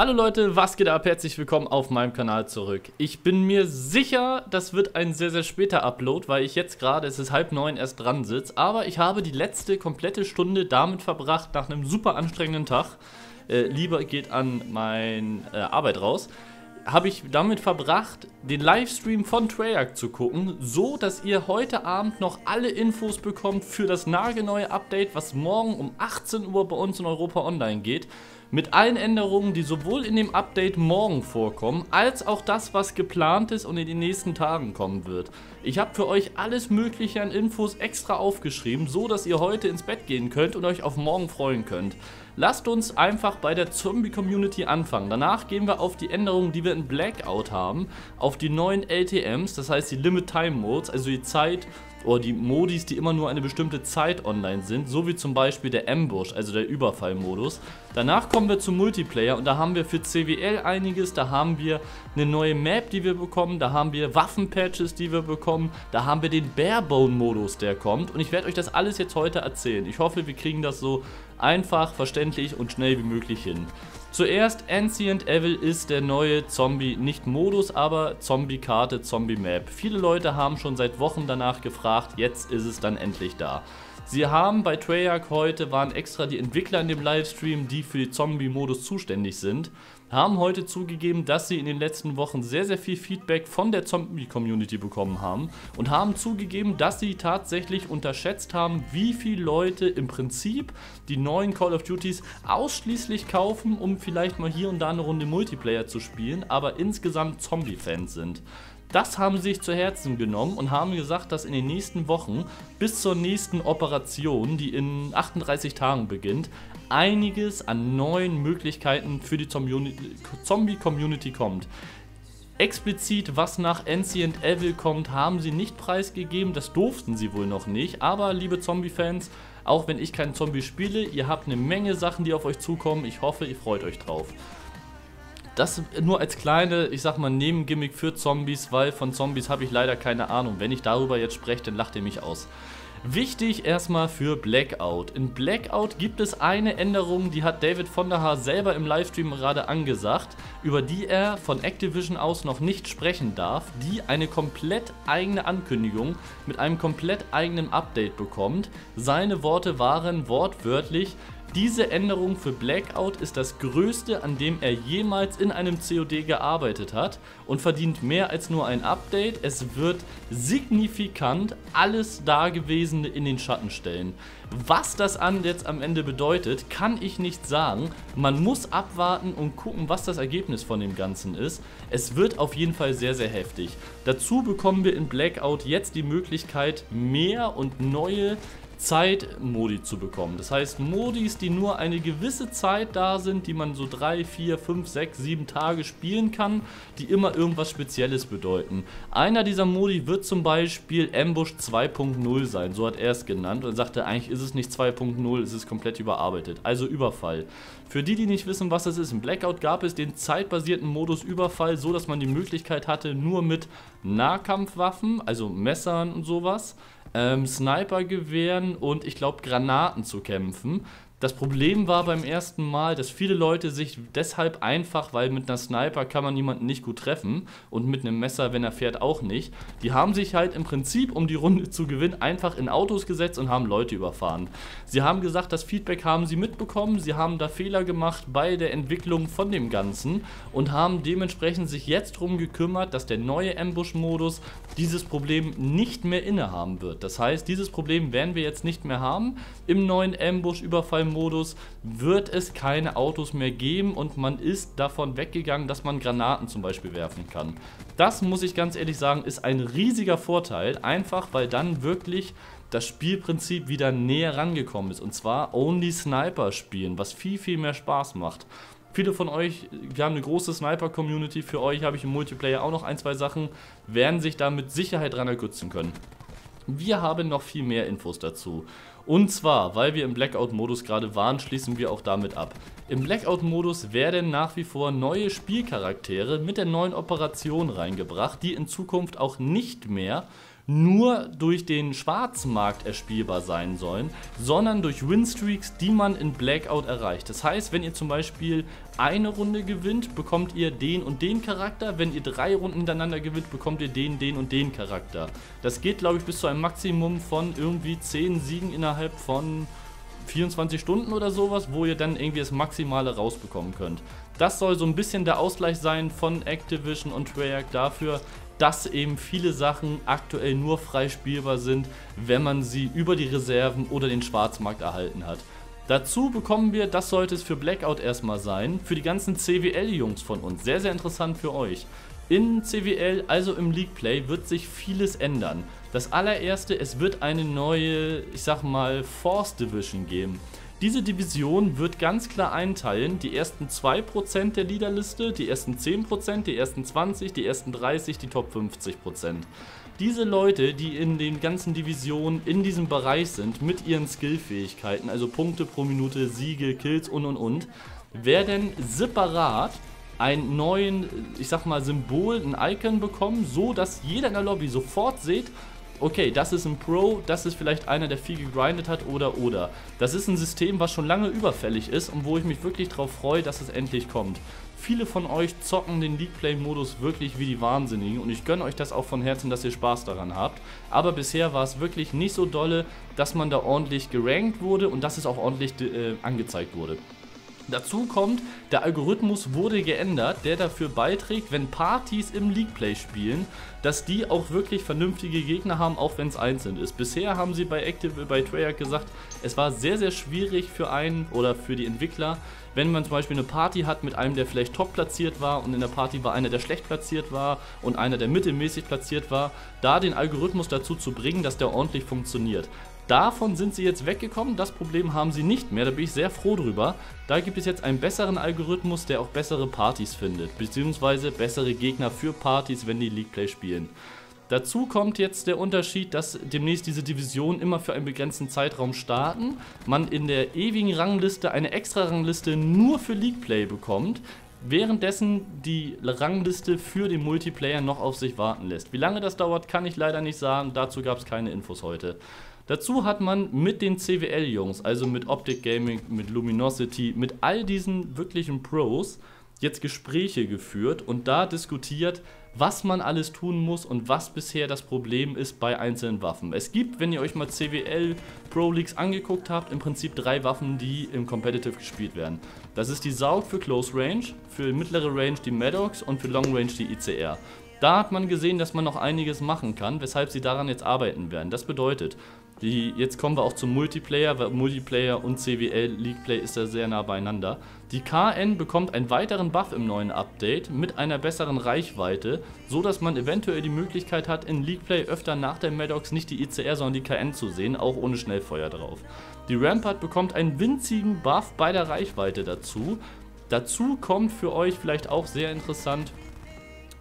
Hallo Leute, was geht ab? Herzlich willkommen auf meinem Kanal zurück. Ich bin mir sicher, das wird ein sehr, sehr später Upload, weil ich jetzt gerade, es ist halb neun, erst dran sitze. Aber ich habe die letzte komplette Stunde damit verbracht, nach einem super anstrengenden Tag, äh, lieber geht an meine äh, Arbeit raus, habe ich damit verbracht, den Livestream von Treyarch zu gucken, so dass ihr heute Abend noch alle Infos bekommt für das nagelneue Update, was morgen um 18 Uhr bei uns in Europa online geht mit allen Änderungen, die sowohl in dem Update morgen vorkommen, als auch das, was geplant ist und in den nächsten Tagen kommen wird. Ich habe für euch alles mögliche an Infos extra aufgeschrieben, so dass ihr heute ins Bett gehen könnt und euch auf morgen freuen könnt. Lasst uns einfach bei der Zombie-Community anfangen. Danach gehen wir auf die Änderungen, die wir in Blackout haben, auf die neuen LTMs, das heißt die Limit-Time-Modes, also die Zeit oder die Modis, die immer nur eine bestimmte Zeit online sind, so wie zum Beispiel der Ambush, also der Überfallmodus. Danach kommen wir zum Multiplayer und da haben wir für CWL einiges, da haben wir eine neue Map, die wir bekommen, da haben wir Waffenpatches, die wir bekommen, da haben wir den Barebone-Modus, der kommt und ich werde euch das alles jetzt heute erzählen. Ich hoffe, wir kriegen das so einfach, verständlich und schnell wie möglich hin. Zuerst Ancient Evil ist der neue Zombie, nicht Modus, aber Zombie-Karte, Zombie-Map. Viele Leute haben schon seit Wochen danach gefragt, jetzt ist es dann endlich da. Sie haben bei Treyarch heute, waren extra die Entwickler in dem Livestream, die für den Zombie-Modus zuständig sind, haben heute zugegeben, dass sie in den letzten Wochen sehr, sehr viel Feedback von der Zombie-Community bekommen haben und haben zugegeben, dass sie tatsächlich unterschätzt haben, wie viele Leute im Prinzip die neuen Call of Duties ausschließlich kaufen, um vielleicht mal hier und da eine Runde Multiplayer zu spielen, aber insgesamt Zombie-Fans sind. Das haben sie sich zu Herzen genommen und haben gesagt, dass in den nächsten Wochen bis zur nächsten Operation, die in 38 Tagen beginnt, einiges an neuen Möglichkeiten für die Zombie-Community kommt. Explizit, was nach Ancient Evil kommt, haben sie nicht preisgegeben, das durften sie wohl noch nicht. Aber liebe Zombie-Fans, auch wenn ich kein Zombie spiele, ihr habt eine Menge Sachen, die auf euch zukommen. Ich hoffe, ihr freut euch drauf. Das nur als kleine, ich sag mal, Nebengimmick für Zombies, weil von Zombies habe ich leider keine Ahnung. Wenn ich darüber jetzt spreche, dann lacht ihr mich aus. Wichtig erstmal für Blackout. In Blackout gibt es eine Änderung, die hat David von der Haar selber im Livestream gerade angesagt, über die er von Activision aus noch nicht sprechen darf, die eine komplett eigene Ankündigung mit einem komplett eigenen Update bekommt. Seine Worte waren wortwörtlich, diese Änderung für Blackout ist das größte, an dem er jemals in einem COD gearbeitet hat und verdient mehr als nur ein Update. Es wird signifikant alles Dagewesene in den Schatten stellen. Was das an jetzt am Ende bedeutet, kann ich nicht sagen. Man muss abwarten und gucken, was das Ergebnis von dem Ganzen ist. Es wird auf jeden Fall sehr, sehr heftig. Dazu bekommen wir in Blackout jetzt die Möglichkeit, mehr und neue Zeitmodi zu bekommen. Das heißt, Modis, die nur eine gewisse Zeit da sind, die man so 3, 4, 5, 6, 7 Tage spielen kann, die immer irgendwas Spezielles bedeuten. Einer dieser Modi wird zum Beispiel Ambush 2.0 sein, so hat er es genannt und sagte, eigentlich ist es nicht 2.0, es ist komplett überarbeitet. Also Überfall. Für die, die nicht wissen, was das ist, im Blackout gab es den zeitbasierten Modus Überfall, so dass man die Möglichkeit hatte, nur mit Nahkampfwaffen, also Messern und sowas, ähm, Snipergewehren und ich glaube Granaten zu kämpfen. Das Problem war beim ersten Mal, dass viele Leute sich deshalb einfach, weil mit einer Sniper kann man jemanden nicht gut treffen und mit einem Messer, wenn er fährt, auch nicht. Die haben sich halt im Prinzip, um die Runde zu gewinnen, einfach in Autos gesetzt und haben Leute überfahren. Sie haben gesagt, das Feedback haben sie mitbekommen, sie haben da Fehler gemacht bei der Entwicklung von dem Ganzen und haben dementsprechend sich jetzt darum gekümmert, dass der neue Ambush-Modus dieses Problem nicht mehr innehaben wird. Das heißt, dieses Problem werden wir jetzt nicht mehr haben im neuen Ambush-Überfall Modus wird es keine Autos mehr geben und man ist davon weggegangen, dass man Granaten zum Beispiel werfen kann. Das muss ich ganz ehrlich sagen, ist ein riesiger Vorteil, einfach weil dann wirklich das Spielprinzip wieder näher rangekommen ist. Und zwar Only Sniper spielen, was viel, viel mehr Spaß macht. Viele von euch, wir haben eine große Sniper-Community, für euch habe ich im Multiplayer auch noch ein, zwei Sachen, werden sich da mit Sicherheit dran ergötzen können. Wir haben noch viel mehr Infos dazu. Und zwar, weil wir im Blackout-Modus gerade waren, schließen wir auch damit ab. Im Blackout-Modus werden nach wie vor neue Spielcharaktere mit der neuen Operation reingebracht, die in Zukunft auch nicht mehr nur durch den Schwarzmarkt erspielbar sein sollen, sondern durch Winstreaks, die man in Blackout erreicht. Das heißt, wenn ihr zum Beispiel eine Runde gewinnt, bekommt ihr den und den Charakter. Wenn ihr drei Runden hintereinander gewinnt, bekommt ihr den, den und den Charakter. Das geht, glaube ich, bis zu einem Maximum von irgendwie 10 Siegen innerhalb von 24 Stunden oder sowas, wo ihr dann irgendwie das Maximale rausbekommen könnt. Das soll so ein bisschen der Ausgleich sein von Activision und Treyarch dafür, dass eben viele Sachen aktuell nur frei spielbar sind, wenn man sie über die Reserven oder den Schwarzmarkt erhalten hat. Dazu bekommen wir, das sollte es für Blackout erstmal sein, für die ganzen CWL-Jungs von uns. Sehr, sehr interessant für euch. In CWL, also im League Play, wird sich vieles ändern. Das allererste, es wird eine neue, ich sag mal, Force Division geben. Diese Division wird ganz klar einteilen, die ersten 2% der Leaderliste, die ersten 10%, die ersten 20%, die ersten 30%, die Top 50%. Diese Leute, die in den ganzen Divisionen in diesem Bereich sind, mit ihren Skillfähigkeiten, also Punkte pro Minute, Siege, Kills und und und, werden separat einen neuen, ich sag mal, Symbol, ein Icon bekommen, so dass jeder in der Lobby sofort sieht, okay, das ist ein Pro, das ist vielleicht einer, der viel gegrindet hat oder oder. Das ist ein System, was schon lange überfällig ist und wo ich mich wirklich darauf freue, dass es endlich kommt. Viele von euch zocken den League Play Modus wirklich wie die Wahnsinnigen und ich gönne euch das auch von Herzen, dass ihr Spaß daran habt. Aber bisher war es wirklich nicht so dolle, dass man da ordentlich gerankt wurde und dass es auch ordentlich äh, angezeigt wurde. Dazu kommt, der Algorithmus wurde geändert, der dafür beiträgt, wenn Partys im League Play spielen, dass die auch wirklich vernünftige Gegner haben, auch wenn es einzeln ist. Bisher haben sie bei Active, bei Treyarch gesagt, es war sehr, sehr schwierig für einen oder für die Entwickler, wenn man zum Beispiel eine Party hat mit einem, der vielleicht top platziert war und in der Party war einer, der schlecht platziert war und einer, der mittelmäßig platziert war, da den Algorithmus dazu zu bringen, dass der ordentlich funktioniert. Davon sind sie jetzt weggekommen, das Problem haben sie nicht mehr, da bin ich sehr froh drüber. Da gibt es jetzt einen besseren Algorithmus, der auch bessere Partys findet, beziehungsweise bessere Gegner für Partys, wenn die League Play spielen. Dazu kommt jetzt der Unterschied, dass demnächst diese Divisionen immer für einen begrenzten Zeitraum starten, man in der ewigen Rangliste eine extra Rangliste nur für League Play bekommt, währenddessen die Rangliste für den Multiplayer noch auf sich warten lässt. Wie lange das dauert, kann ich leider nicht sagen, dazu gab es keine Infos heute. Dazu hat man mit den CWL-Jungs, also mit Optic Gaming, mit Luminosity, mit all diesen wirklichen Pros, jetzt Gespräche geführt und da diskutiert, was man alles tun muss und was bisher das Problem ist bei einzelnen Waffen. Es gibt, wenn ihr euch mal CWL Pro Leagues angeguckt habt, im Prinzip drei Waffen, die im Competitive gespielt werden. Das ist die Saug für Close Range, für mittlere Range die Maddox und für Long Range die ICR. Da hat man gesehen, dass man noch einiges machen kann, weshalb sie daran jetzt arbeiten werden. Das bedeutet, die, jetzt kommen wir auch zum Multiplayer, weil Multiplayer und CWL League Play ist da sehr nah beieinander. Die KN bekommt einen weiteren Buff im neuen Update mit einer besseren Reichweite, so dass man eventuell die Möglichkeit hat, in League Play öfter nach der Maddox nicht die ICR, sondern die KN zu sehen, auch ohne Schnellfeuer drauf. Die Rampart bekommt einen winzigen Buff bei der Reichweite dazu. Dazu kommt für euch vielleicht auch sehr interessant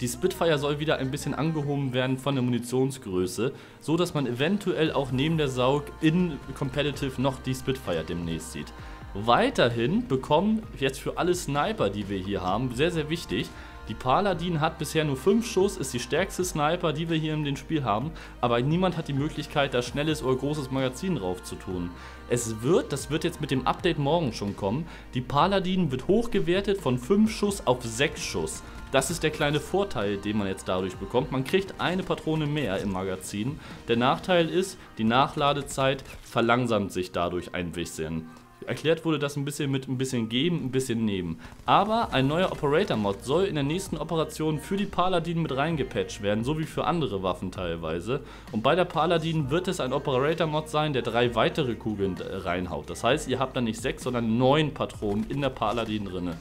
die Spitfire soll wieder ein bisschen angehoben werden von der Munitionsgröße, so dass man eventuell auch neben der Saug in Competitive noch die Spitfire demnächst sieht. Weiterhin bekommen jetzt für alle Sniper, die wir hier haben, sehr sehr wichtig, die Paladin hat bisher nur 5 Schuss, ist die stärkste Sniper, die wir hier in dem Spiel haben, aber niemand hat die Möglichkeit, da schnelles oder großes Magazin drauf zu tun. Es wird, das wird jetzt mit dem Update morgen schon kommen, die Paladin wird hochgewertet von 5 Schuss auf 6 Schuss. Das ist der kleine Vorteil, den man jetzt dadurch bekommt. Man kriegt eine Patrone mehr im Magazin. Der Nachteil ist, die Nachladezeit verlangsamt sich dadurch ein bisschen. Erklärt wurde das ein bisschen mit ein bisschen geben, ein bisschen nehmen. Aber ein neuer Operator-Mod soll in der nächsten Operation für die Paladin mit reingepatcht werden, so wie für andere Waffen teilweise. Und bei der Paladin wird es ein Operator-Mod sein, der drei weitere Kugeln reinhaut. Das heißt, ihr habt dann nicht sechs, sondern neun Patronen in der Paladin drinne.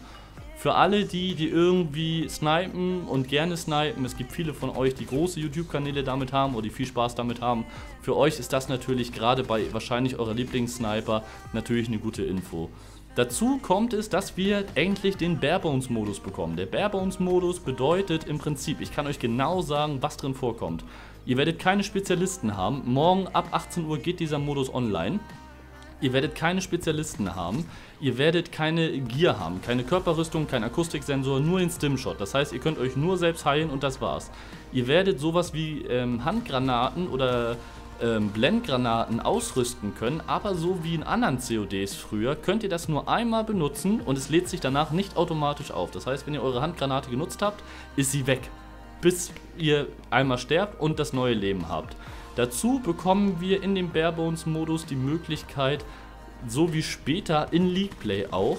Für alle die, die irgendwie snipen und gerne snipen, es gibt viele von euch, die große YouTube-Kanäle damit haben oder die viel Spaß damit haben. Für euch ist das natürlich gerade bei wahrscheinlich eurer Lieblingssniper natürlich eine gute Info. Dazu kommt es, dass wir endlich den Barebones-Modus bekommen. Der Barebones-Modus bedeutet im Prinzip, ich kann euch genau sagen, was drin vorkommt. Ihr werdet keine Spezialisten haben. Morgen ab 18 Uhr geht dieser Modus online. Ihr werdet keine Spezialisten haben. Ihr werdet keine Gear haben, keine Körperrüstung, kein Akustiksensor, nur den Stimshot. Das heißt, ihr könnt euch nur selbst heilen und das war's. Ihr werdet sowas wie ähm, Handgranaten oder ähm, Blendgranaten ausrüsten können, aber so wie in anderen CODs früher, könnt ihr das nur einmal benutzen und es lädt sich danach nicht automatisch auf. Das heißt, wenn ihr eure Handgranate genutzt habt, ist sie weg, bis ihr einmal sterbt und das neue Leben habt. Dazu bekommen wir in dem Barebones-Modus die Möglichkeit, so wie später in League Play auch,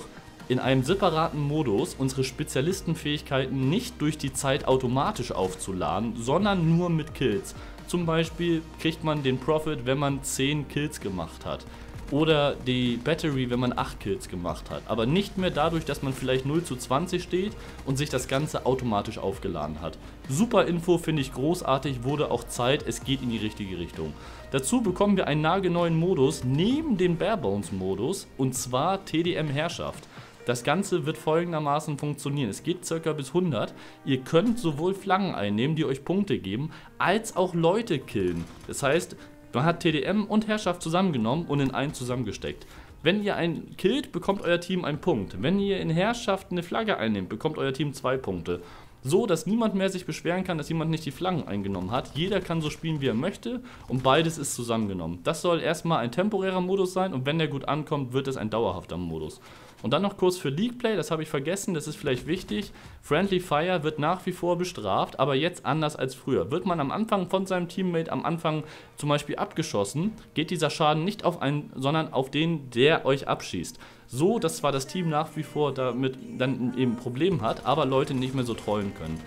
in einem separaten Modus unsere Spezialistenfähigkeiten nicht durch die Zeit automatisch aufzuladen, sondern nur mit Kills. Zum Beispiel kriegt man den Profit, wenn man 10 Kills gemacht hat. Oder die Battery, wenn man 8 Kills gemacht hat. Aber nicht mehr dadurch, dass man vielleicht 0 zu 20 steht und sich das Ganze automatisch aufgeladen hat. Super Info, finde ich großartig, wurde auch Zeit, es geht in die richtige Richtung. Dazu bekommen wir einen nagelneuen Modus neben dem Barebones Modus und zwar TDM Herrschaft. Das Ganze wird folgendermaßen funktionieren. Es geht ca. bis 100. Ihr könnt sowohl Flaggen einnehmen, die euch Punkte geben, als auch Leute killen. Das heißt, man hat TDM und Herrschaft zusammengenommen und in einen zusammengesteckt. Wenn ihr einen killt, bekommt euer Team einen Punkt. Wenn ihr in Herrschaft eine Flagge einnehmt, bekommt euer Team zwei Punkte. So, dass niemand mehr sich beschweren kann, dass jemand nicht die Flaggen eingenommen hat. Jeder kann so spielen, wie er möchte und beides ist zusammengenommen. Das soll erstmal ein temporärer Modus sein und wenn der gut ankommt, wird es ein dauerhafter Modus. Und dann noch kurz für League Play, das habe ich vergessen, das ist vielleicht wichtig. Friendly Fire wird nach wie vor bestraft, aber jetzt anders als früher. Wird man am Anfang von seinem Teammate am Anfang zum Beispiel abgeschossen, geht dieser Schaden nicht auf einen, sondern auf den, der euch abschießt. So, dass zwar das Team nach wie vor damit dann eben ein Problem hat, aber Leute nicht mehr so trollen können.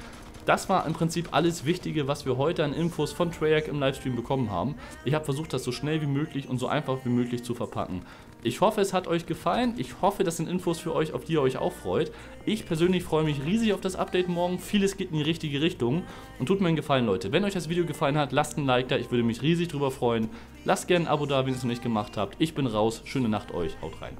Das war im Prinzip alles Wichtige, was wir heute an Infos von Treyarch im Livestream bekommen haben. Ich habe versucht, das so schnell wie möglich und so einfach wie möglich zu verpacken. Ich hoffe, es hat euch gefallen. Ich hoffe, das sind Infos für euch, auf die ihr euch auch freut. Ich persönlich freue mich riesig auf das Update morgen. Vieles geht in die richtige Richtung. Und tut mir einen Gefallen, Leute. Wenn euch das Video gefallen hat, lasst ein Like da. Ich würde mich riesig drüber freuen. Lasst gerne ein Abo da, wenn ihr es noch nicht gemacht habt. Ich bin raus. Schöne Nacht euch. Haut rein.